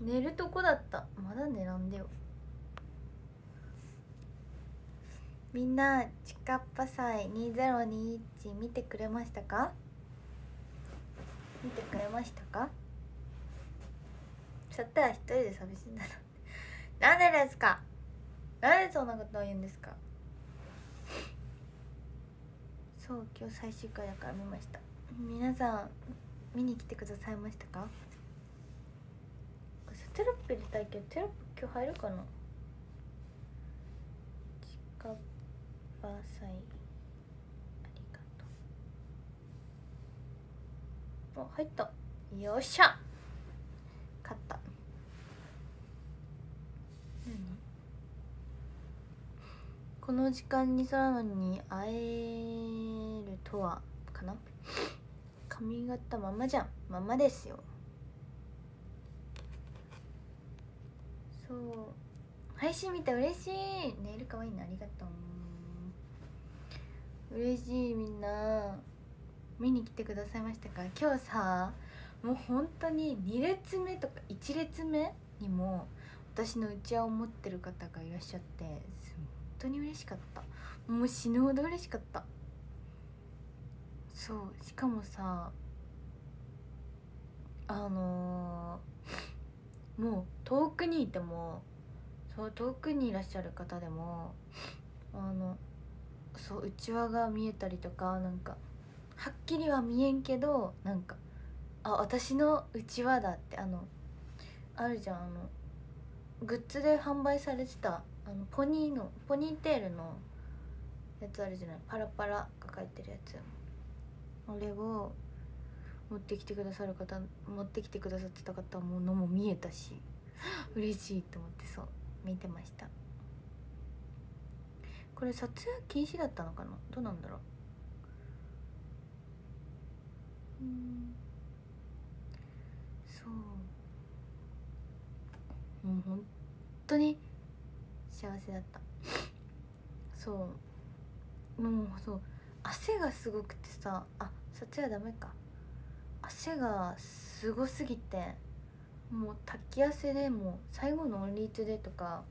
寝るとこだった。まだ寝らんでよ。みんなちかっぱ祭2021見てくれましたか？見てくれましたか？そったら一人で寂しいんだな。なんでですか？なんでそんなことを言うんですか？そう今日最終回だから見ました。皆さん見に来てくださいましたか？テロップ入れたいけどテロップ今日入るかな？ちかっぱ祭。ありがとう。あ入った。よっしゃ。勝った。何？この時間に空野に会えるとはかな？髪型ままじゃん。ままですよ。そう。配信見て嬉しい。ネイルかわいいのありがとう嬉しいみんな。見に来てくださいましたか？今日さもう本当に2列目とか1列目にも私のうちわを持ってる方がいらっしゃって。本当に嬉しかった。もう死ぬほど嬉しかった。そう。しかもさあのー、もう遠くにいてもそう遠くにいらっしゃる方でもあのそううちわが見えたりとかなんかはっきりは見えんけどなんかあ私のうちわだってあのあるじゃんあのグッズで販売されてたあのポニーのポニーテールのやつあるじゃないパラパラが書いてるやつ。あれを持ってきてくださる方持ってきてくださってた方ものも見えたし 嬉しいと思ってそう見てました。これ撮影禁止だったのかな？どうなんだろう？うんそう。もう本当に幸せだった。そう。もうそう。汗がすごくてさあ撮影はダメか。汗がすごすぎてもう滝汗でもう最後のオンリートゥデーとか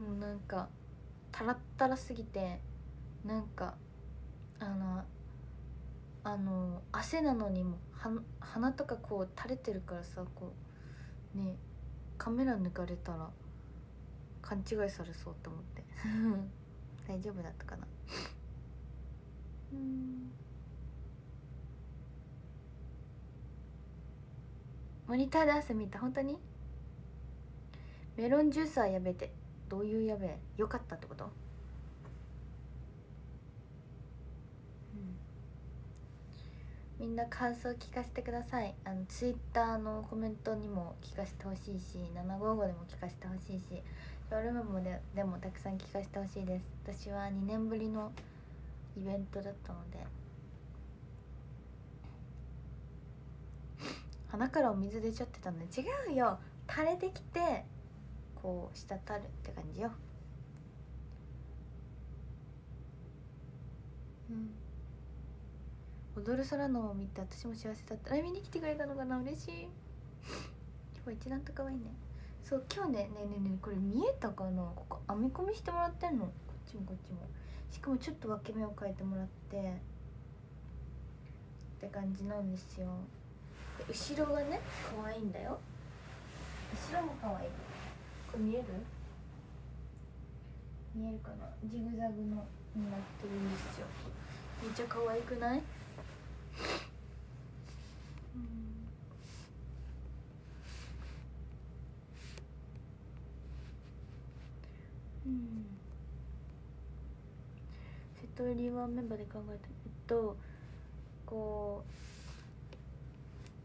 もうなんかタラッタラすぎてなんかあのあの汗なのにもは鼻とかこう垂れてるからさこうねカメラ抜かれたら勘違いされそうって思って。大丈夫だったかな。うん。モニターで汗見た。本当に？メロンジュースはやべて。どういうやべえよかったってこと？みんな感想聞かせてください。あのツイッターのコメントにも聞かせてほしいし755でも聞かせてほしいしショールームででもたくさん聞かせてほしいです。私は2年ぶりのイベントだったので鼻からお水出ちゃってたんで違うよ。垂れてきてこう滴るって感じよ。うん。踊る空のを見て私も幸せだった。あ見に来てくれたのかな？嬉しい。今日一段と可愛いね。そう今日ねねえねえねえこれ見えたかな？ここ編み込みしてもらってんの。こっちもこっちも。しかもちょっと分け目を変えてもらって。って感じなんですよ。後ろがね可愛いんだよ。後ろも可愛い。これ見える？見えるかな？ジグザグのになってるんですよ。めっちゃ可愛くない？うん。瀬戸りはメンバーで考えたえっとこう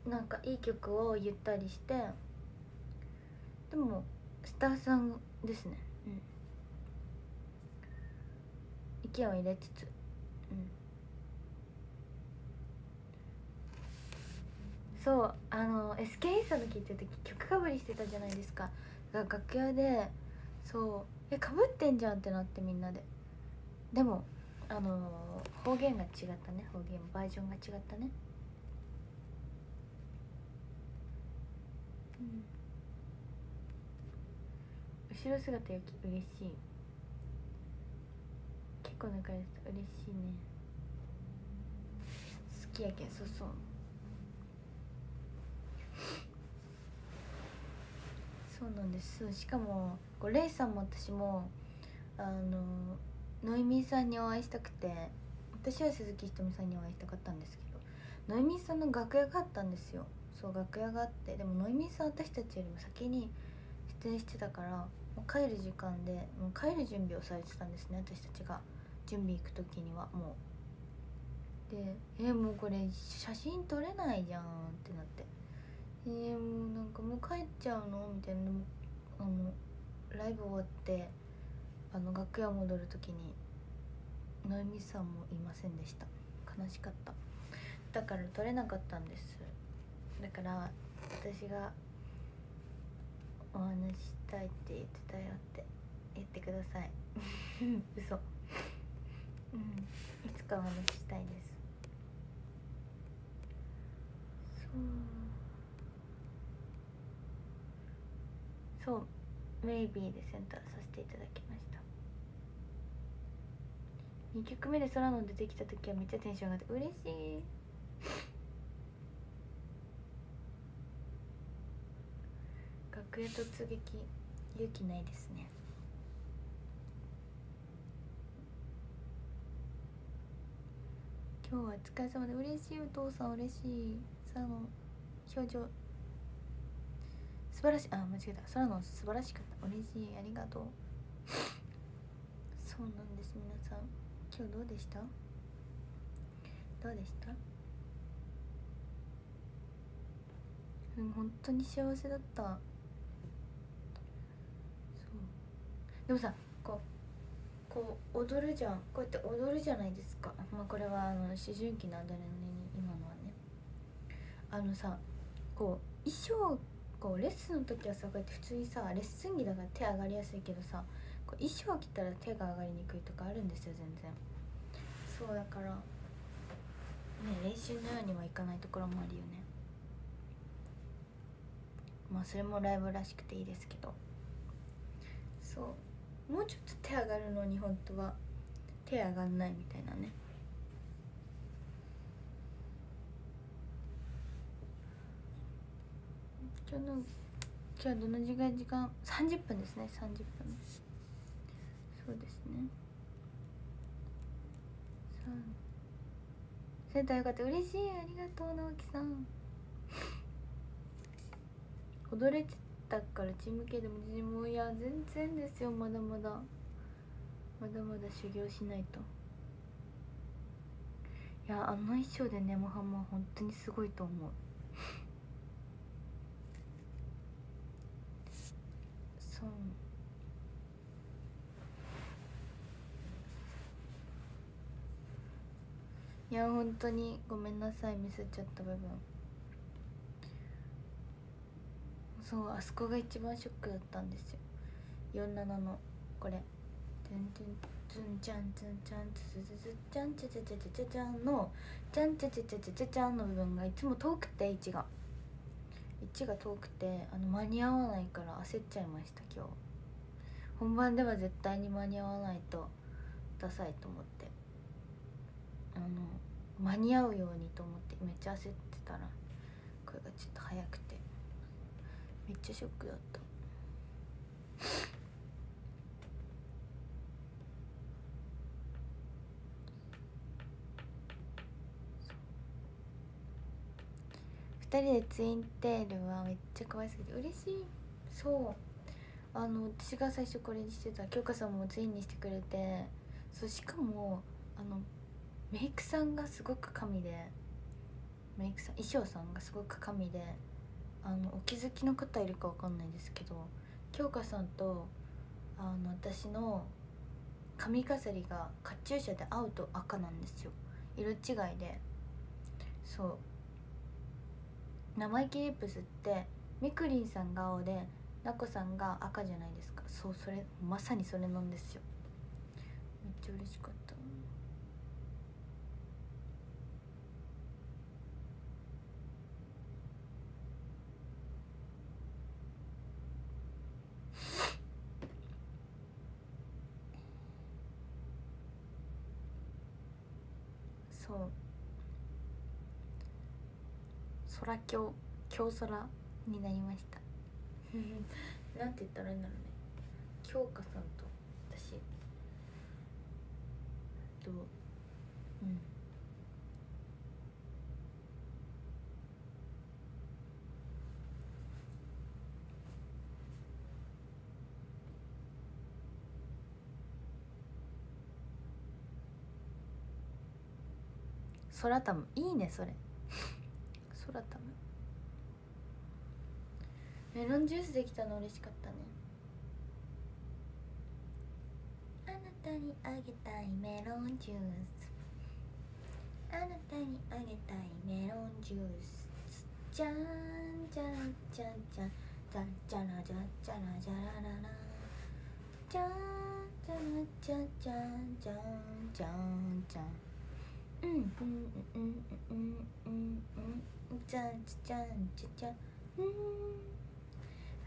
なんかいい曲を言ったりしてでもスタッフさんですね。うん。意見を入れつつ。うん。そうあの SKE さんの聞いてる時曲かぶりしてたじゃないですか。が楽屋でそうえかぶってんじゃんってなってみんなで。でもあの方言が違ったね。方言バージョンが違ったねうん後ろ姿よき嬉しい。結構仲良し嬉しいね。好きやけんそうそうそうなんです。しかもこうレイさんも私もあのノイミーさんにお会いしたくて私は鈴木ひとみさんにお会いしたかったんですけどノイミーさんの楽屋があったんですよ。そう楽屋があってでもノイミーさん私たちよりも先に出演してたからもう帰る時間でもう帰る準備をされてたんですね私たちが。準備行く時にはもう。でえー、もうこれ写真撮れないじゃんってなって。えー、もうなんかもう帰っちゃうの？みたいな。あのライブ終わってあの楽屋戻る時にノエミさんもいませんでした。悲しかった。だから撮れなかったんです。だから私がお話したいって言ってたよって言ってください。嘘。うん。いつかお話ししたいです。そう。そう。メイビーでセンターさせていただきました。2曲目で空の出てきた時はめっちゃテンション上がって嬉しい。楽屋突撃勇気ないですね。今日はお疲れ様で嬉しいお父さん嬉しい。空の表情素晴らしい。あ間違えた。空の素晴らしかった。嬉しい。ありがとう。そうなんです。皆さん今日どうでした？どうでした？うん本当に幸せだったそうでもさこうこう踊るじゃん。こうやって踊るじゃないですか。まあこれはあの思春期のアドレナリン今のはね。あのさこう衣装こうレッスンの時はさこうやって普通にさレッスン着だから手上がりやすいけどさこう衣装着たら手が上がりにくいとかあるんですよ全然。そうだからね練習のようにはいかないところもあるよね。まあそれもライブらしくていいですけど。そう。もうちょっと手上がるのに本当は。手上がんないみたいなね。今日の今日どの時間？時間30分ですね30分そうですね。センターよかった。嬉しい。ありがとう直樹さん。踊れてただからチーム系でも自もいや全然ですよ。まだまだ。まだまだ修行しないと。いやあの衣装でネモハンは本当にすごいと思う。そう。いや本当にごめんなさい。ミスっちゃった部分。そうあそこが一番ショックだったんですよ。47のこれ「ズンズンズンチャンズンチャンズズズズチャンチャチャチャチャチャン」の「チャンチャチャチャチャチャチャン」の部分がいつも遠くて位置が。位置が遠くてあの間に合わないから焦っちゃいました今日。本番では絶対に間に合わないとダサいと思って。あの間に合うようにと思ってめっちゃ焦ってたらこれがちょっと早くて。めっちゃショックだった。2人でツインテールはめっちゃ可愛すぎて嬉しい。そう。あの私が最初これにしてた。京香さんもツインにしてくれて。そうしかもあのメイクさんがすごく神で。メイクさん衣装さんがすごく神で。あのお気づきの方いるかわかんないですけど京香さんとあの私の髪飾りがカチューシャで青と赤なんですよ。色違いで。そう。生意気リップスってみくりんさんが青でなこさんが赤じゃないですか。そうそれまさにそれなんですよ。めっちゃ嬉しかった。そう。空京京空になりました。なんて言ったらいいんだろうね。京香さんと私。どうん空タムいいねそれ。空タムメロンジュースできたの嬉しかったね。あなたにあげたいメロンジュース。あなたにあげたいメロンジュース。じゃんじゃん。じゃんじゃんじゃんじゃらじゃじゃらじゃらら。らじゃんじゃらじゃじゃんじゃんじゃんじゃん。うん。うん。うん。うん。うん。うん。じゃん。じゃん。じゃじゃん。うん。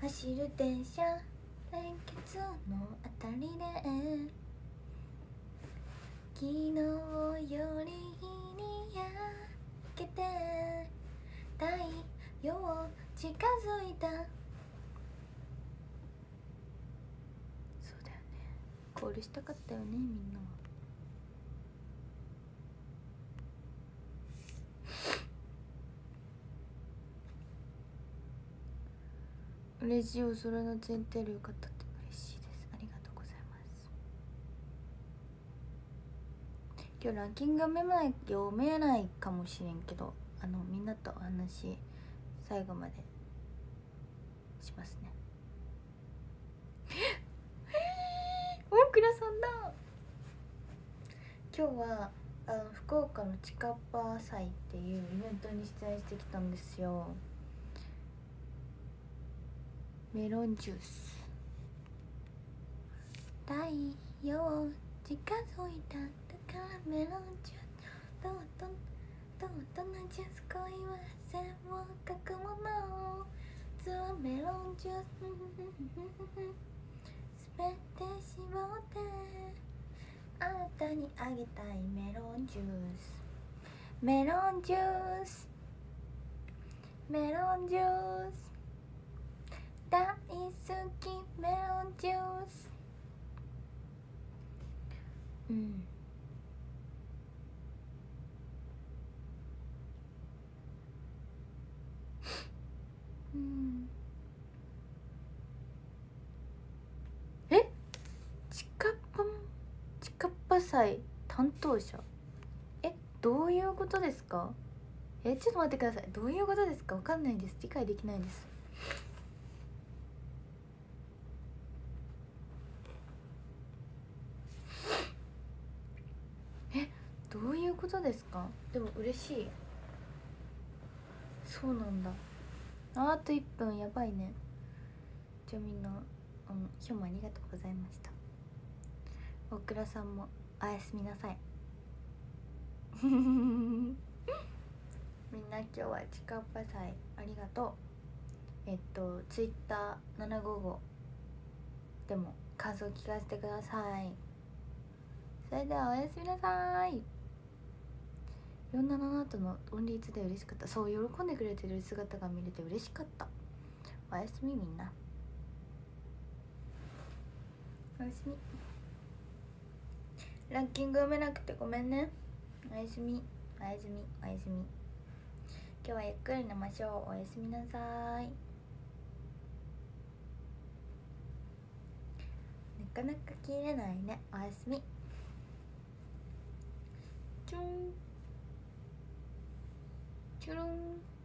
走る電車連結のあたりで昨日より日に焼けて太陽近づいたそうだよねコールしたかったよねみん。なは嬉しいおそれの前提でよかったって嬉しいです。ありがとうございます。今日ランキング読めない読めないかもしれんけどあのみんなとお話最後までしますね。大倉さんだ。今日はあの福岡のチカッパ祭っていうイベントに出演してきたんですよ。メロンジュース。太陽近づいただからメロンジュースどうとどうとなジュース恋は線を書くもの実はメロンジュースすべて絞ってあなたにあげたいメロンジュースメロンジュースメロンジュース大好きメロンジュース。うん。うん。え？チカッパ？チカッパ祭担当者？え？どういうことですか？え？ちょっと待ってください。どういうことですか？わかんないです。理解できないですえどういうことですか？でも嬉しい。そうなんだ。ああと1分やばいね。じゃあみんなあの今日もありがとうございました。大倉さんもおやすみなさい。みんな今日はちかっぱ祭ありがとう。えっとツイッター755でも感想聞かせてください。それではおやすみなさい47の後のオンリーツで嬉しかった。そう喜んでくれてる姿が見れて嬉しかった。おやすみみんな。おやすみ。ランキング読めなくてごめんね。おやすみ。おやすみ。おやすみ。今日はゆっくり寝ましょう。おやすみなさい。なかなか切れないね。おやすみ。チュン。キュルン。